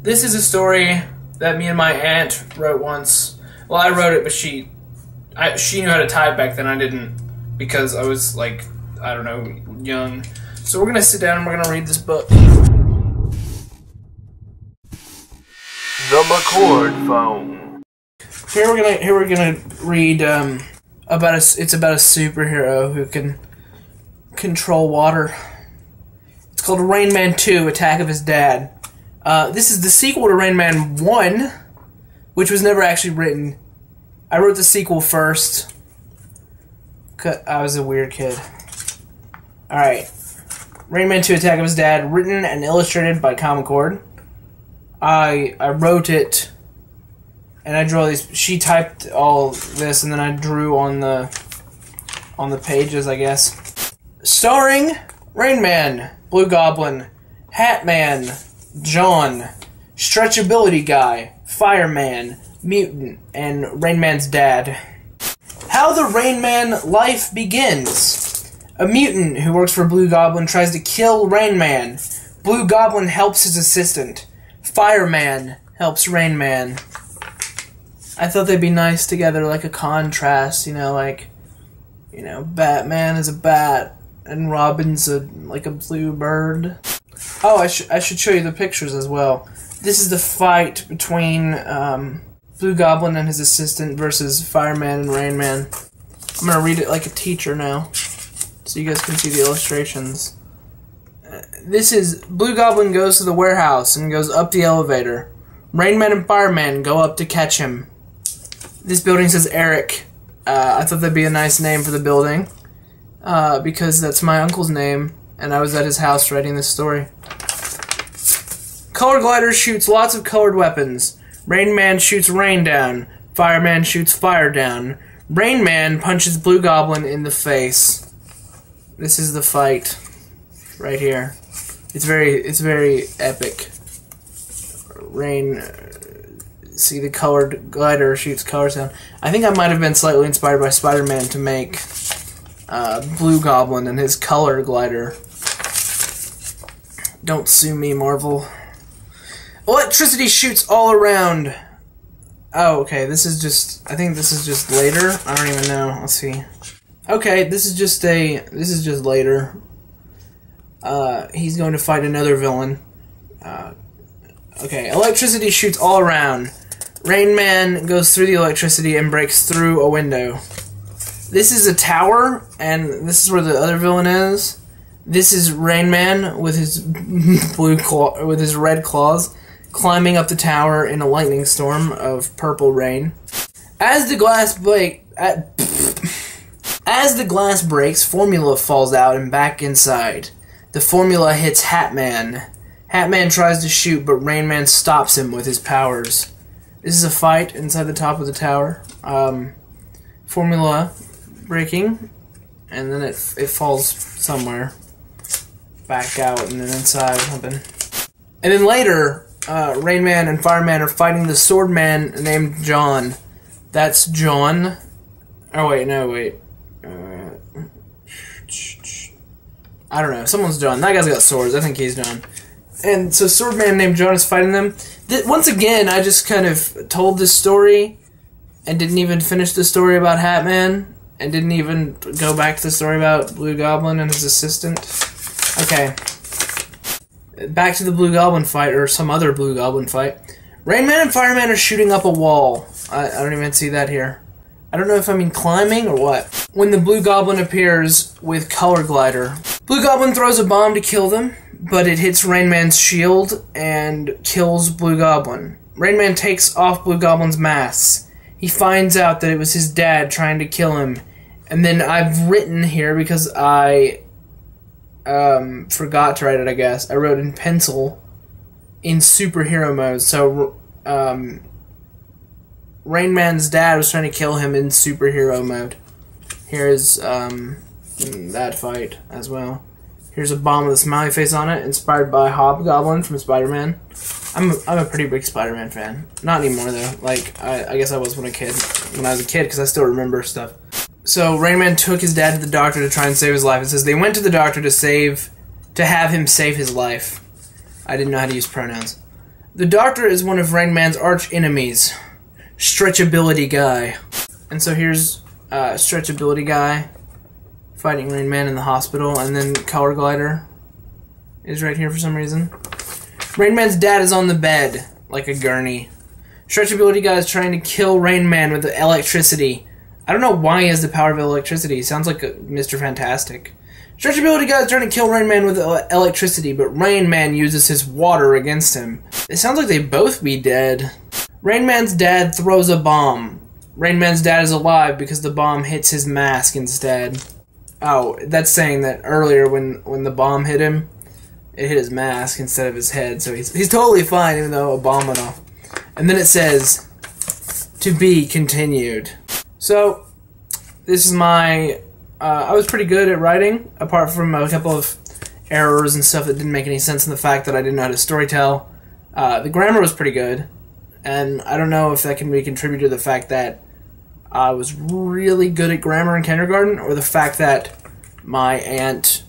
This is a story that me and my aunt wrote once. Well, I wrote it, but she, I, she knew how to type back then. I didn't because I was like, I don't know, young. So we're gonna sit down and we're gonna read this book. The McCord phone. Here we're gonna here we're gonna read um, about a it's about a superhero who can control water. It's called Rain Man Two: Attack of His Dad. Uh, this is the sequel to Rain Man One, which was never actually written. I wrote the sequel first. I was a weird kid. All right, Rain Man Two: Attack of His Dad, written and illustrated by Comicord. I I wrote it and I drew all these. She typed all this, and then I drew on the on the pages, I guess. Starring Rain Man, Blue Goblin, Hat Man, John, Stretchability Guy, Fireman, Mutant, and Rain Man's dad. How the Rain Man life begins. A mutant who works for Blue Goblin tries to kill Rain Man. Blue Goblin helps his assistant. Fireman helps Rain Man. I thought they'd be nice together, like a contrast, you know, like, you know, Batman is a bat and Robin's a like a blue bird. Oh, I should I should show you the pictures as well. This is the fight between um, Blue Goblin and his assistant versus Fireman and Rain Man. I'm gonna read it like a teacher now, so you guys can see the illustrations. Uh, This is Blue Goblin goes to the warehouse and goes up the elevator. Rain Man and Fireman go up to catch him. This building says Eric. Uh, I thought that'd be a nice name for the building uh, because that's my uncle's name, and I was at his house writing this story. Color Glider shoots lots of colored weapons. Rain Man shoots rain down. Fireman shoots fire down. Rain Man punches Blue Goblin in the face. This is the fight right here. It's very it's very epic. Rain uh, see the colored glider shoots colors down. I think I might have been slightly inspired by Spider-Man to make uh, Blue Goblin and his color glider. Don't sue me, Marvel. Electricity shoots all around. Oh, okay. This is just. I think this is just later. I don't even know. Let's see. Okay, this is just a. This is just later. Uh, he's going to fight another villain. Uh, okay, electricity shoots all around. Rain Man goes through the electricity and breaks through a window. This is a tower, and this is where the other villain is. This is Rain Man with his blue claw, with his red claws, climbing up the tower in a lightning storm of purple rain. As the glass break, at, as the glass breaks, Formula falls out and back inside. The Formula hits Hatman. Hatman tries to shoot, but Rain Man stops him with his powers. This is a fight inside the top of the tower. Um, formula breaking, and then it it falls somewhere, back out and then inside something. And then later, uh, Rain Man and Fireman are fighting the Sword Man named John. That's John. Oh wait, no wait. Uh, I don't know. Someone's John. That guy's got swords. I think he's John. And so Sword Man named John is fighting them. Th- once again, I just kind of told this story and didn't even finish the story about Hatman and didn't even go back to the story about Blue Goblin and his assistant. Okay. Back to the Blue Goblin fight, or some other Blue Goblin fight. Rain Man and Fireman are shooting up a wall. I, I don't even see that here. I don't know if I mean climbing or what. When the Blue Goblin appears with Color Glider, Blue Goblin throws a bomb to kill them, but it hits Rain Man's shield and kills Blue Goblin. Rain Man takes off Blue Goblin's mask. He finds out that it was his dad trying to kill him. And then I've written here because I um, forgot to write it, I guess. I wrote in pencil in superhero mode. So um, Rain Man's dad was trying to kill him in superhero mode. Here's um, that fight as well. Here's a bomb with a smiley face on it, inspired by Hobgoblin from Spider-Man. I'm a, I'm a pretty big Spider-Man fan. Not anymore though. Like I, I guess I was when a kid, when I was a kid, because I still remember stuff. So Rain Man took his dad to the doctor to try and save his life. It says they went to the doctor to save, to have him save his life. I didn't know how to use pronouns. The Doctor is one of Rain Man's arch enemies, Stretchability Guy. And so here's uh, Stretchability Guy fighting Rain Man in the hospital, and then Color Glider is right here for some reason. Rain Man's dad is on the bed, like a gurney. Stretchability Guy is trying to kill Rain Man with electricity. I don't know why he has the power of electricity. He sounds like a Mr. Fantastic. Stretchability Guy is trying to kill Rain Man with electricity, but Rain Man uses his water against him. It sounds like they both be dead. Rain Man's dad throws a bomb. Rain Man's dad is alive because the bomb hits his mask instead. Oh, that's saying that earlier when, when the bomb hit him, it hit his mask instead of his head, so he's, he's totally fine even though a bomb went off. And then it says, to be continued. So, this is my. Uh, I was pretty good at writing, apart from a couple of errors and stuff that didn't make any sense, and the fact that I didn't know how to storytell. Uh, the grammar was pretty good, and I don't know if that can be contributed to the fact that I was really good at grammar in kindergarten, or the fact that my aunt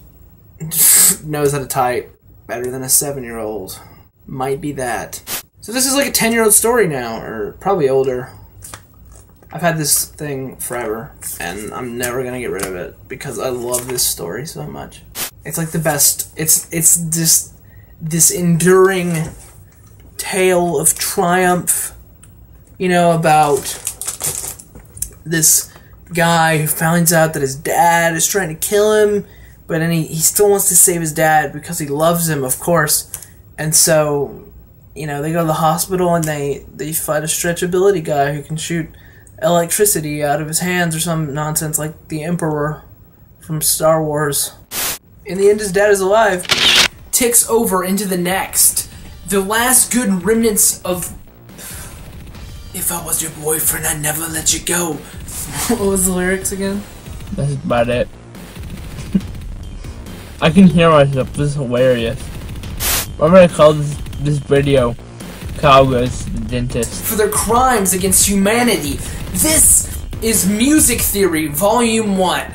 knows how to type better than a seven year old. Might be that. So this is like a 10 year old story now, or probably older. I've had this thing forever, and I'm never gonna get rid of it because I love this story so much. It's like the best. It's it's this this enduring tale of triumph, you know, about this guy who finds out that his dad is trying to kill him, but then he, he still wants to save his dad because he loves him, of course. And so, you know, they go to the hospital and they, they fight a stretchability guy who can shoot electricity out of his hands or some nonsense like the Emperor from Star Wars. In the end, his dad is alive. Ticks over into the next. The last good remnants of. If I was your boyfriend, I'd never let you go. what was the lyrics again? That's about it. I can hear myself. This is hilarious. I'm gonna call this this video to the dentist. For their crimes against humanity. This is Music Theory, Volume 1.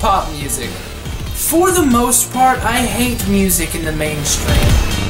Pop music. For the most part, I hate music in the mainstream.